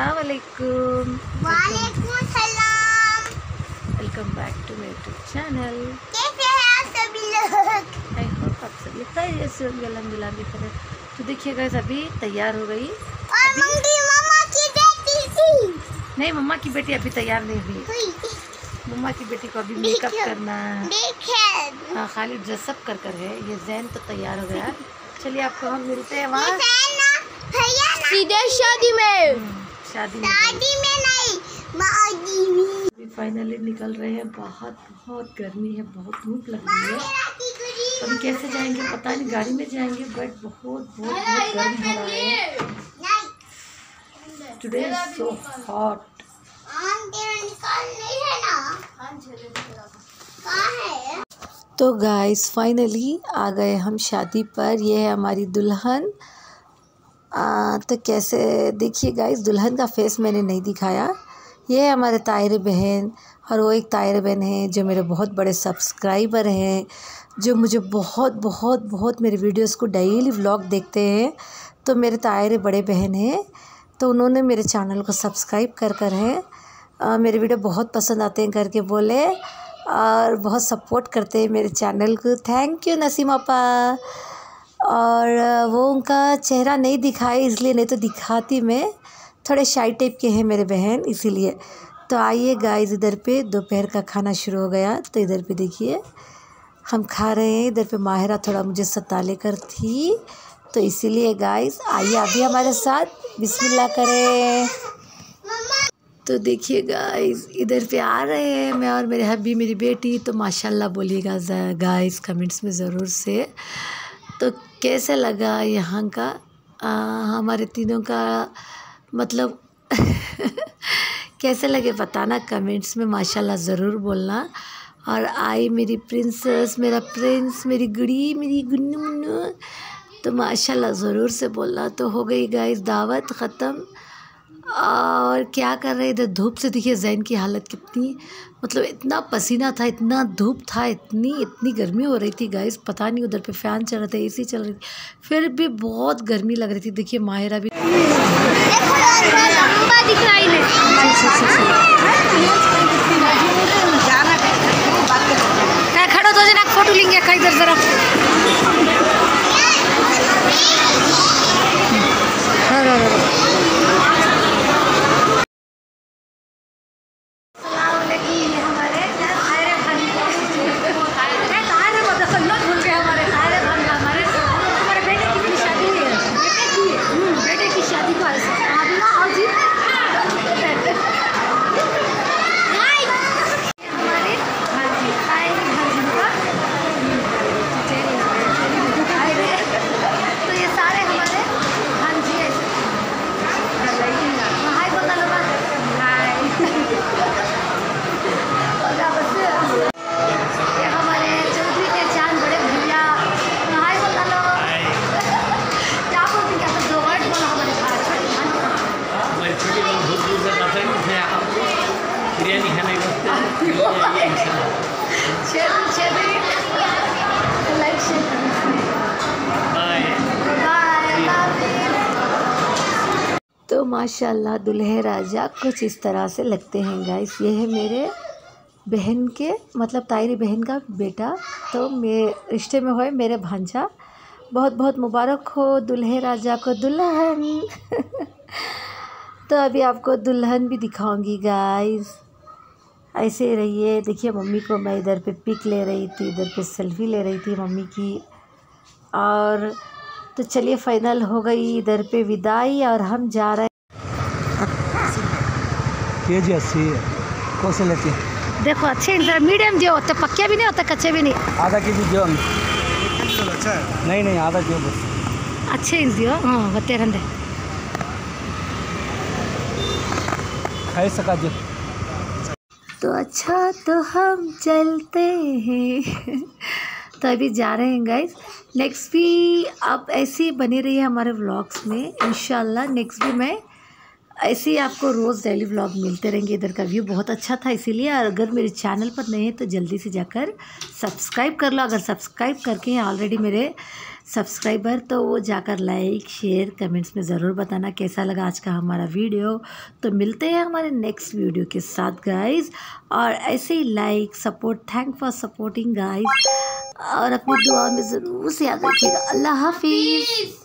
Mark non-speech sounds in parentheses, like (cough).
अस्सलाम वालेकुम वालेकुम सलाम welcome back to my YouTube channel कैसे हैं आप सभी लोग? आई होप आप सभी खैरियत से होंगे अल्हम्दुलिल्लाह की तरह तो देखिए गाइस अभी तैयार हो गई। और मंगी मामा की बेटी थी। नहीं मम्मा की बेटी अभी तैयार नहीं हुई। हुई। मम्मा की बेटी को अभी मेकअप करना है। हाँ खाली ड्रेसअप कर कर है ये जैन तो तैयार हो गया। चलिए आपको हम मिलते हैं वहाँ। सीधे शादी में। हम्म, शादी में शादी में नहीं मादी में अभी फाइनली निकल रहे हैं बहुत बहुत गर्मी है बहुत धूप लग रही है। अभी कैसे जाएँगे पता नहीं गाड़ी में जाएँगे बट बहुत बहुत बहुत गर्म हो रहा है। टुडे सो हॉट नहीं है है तो गाइस फाइनली आ गए हम शादी पर। ये है हमारी दुल्हन। आ, तो कैसे देखिए गाइस दुल्हन का फेस मैंने नहीं दिखाया। ये है हमारे तायरे बहन और वो एक तायरे बहन है जो मेरे बहुत बड़े सब्सक्राइबर हैं जो मुझे बहुत बहुत बहुत मेरे वीडियोस को डेली व्लॉग देखते हैं। तो मेरे तायरे बड़े बहन हैं तो उन्होंने मेरे चैनल को सब्सक्राइब कर कर हैं। मेरे वीडियो बहुत पसंद आते हैं करके बोले और बहुत सपोर्ट करते हैं मेरे चैनल को। थैंक यू नसीमा पा और वो उनका चेहरा नहीं दिखाए इसलिए नहीं तो दिखाती मैं। थोड़े शाई टाइप के हैं मेरे बहन, इसीलिए। तो आइए गाइस इधर पे दोपहर का खाना शुरू हो गया। तो इधर पे देखिए, हम खा रहे हैं। इधर पे माहिरा थोड़ा मुझे सता लेकर थी। तो इसीलिए गाइस आइए अभी हमारे साथ। बिस्मिल्लाह करें। तो देखिए गाइस इधर पे आ रहे हैं मैं और मेरे हब्बी मेरी बेटी। तो माशाल्लाह बोलिएगा गाइस कमेंट्स में ज़रूर से। तो कैसे लगा यहाँ का? हमारे तीनों का मतलब (laughs) कैसे लगे बताना कमेंट्स में माशाल्लाह ज़रूर बोलना। और आई मेरी प्रिंसेस मेरा प्रिंस मेरी गुड़ी, मेरी गुन्नू। तो माशाल्लाह ज़रूर से बोलना। तो हो गई गाइस दावत ख़त्म। और क्या कर रहे इधर धूप से देखिए जैन की हालत कितनी मतलब इतना पसीना था, इतना धूप था, इतनी इतनी गर्मी हो रही थी गाइस पता नहीं उधर पे फ़ैन चल रहा था एसी चल रही थी। फिर भी बहुत गर्मी लग रही थी, देखिए माहिरा भी खड़ो तो जरा। तो माशाल्लाह दुल्हे राजा कुछ इस तरह से लगते हैं गाइस ये है मेरे बहन के मतलब तायरी बहन का बेटा। तो मेरे रिश्ते में हुए मेरे भांजा। बहुत बहुत मुबारक हो दुल्हे राजा को दुल्हन। (laughs) तो अभी आपको दुल्हन भी दिखाऊँगी गाइस ऐसे ही रहिए। देखिए मम्मी को मैं इधर पे पिक ले रही थी इधर पे सेल्फी ले रही थी मम्मी की। और तो चलिए फाइनल हो गई इधर पे विदाई और हम जा रहे के जी अस्सी कौन से लेती देखो अच्छे मीडियम जो होते पक्के भी नहीं होते कच्चे भी नहीं। आधा के जी जो नहीं नहीं आधा जो बस। अच्छे ही हाँ बते रहते खाई सका जो तो अच्छा तो हम चलते हैं। तो अभी जा रहे हैं गाइज़ नेक्स्ट भी आप ऐसे ही बने रहिए हमारे व्लॉग्स में। इन नेक्स्ट भी मैं ऐसे ही आपको रोज़ डेली व्लॉग मिलते रहेंगे। इधर का व्यू बहुत अच्छा था, इसीलिए अगर मेरे चैनल पर नए हैं तो जल्दी से जाकर सब्सक्राइब कर लो। अगर सब्सक्राइब करके हैं ऑलरेडी मेरे सब्सक्राइबर तो वो जाकर लाइक शेयर कमेंट्स में ज़रूर बताना कैसा लगा आज का हमारा वीडियो तो मिलते हैं हमारे नेक्स्ट वीडियो के साथ गाइस और ऐसे ही like support thank for supporting guys और अपनी दुआ में ज़रूर से याद रखिएगा। अल्लाह हाफिज़।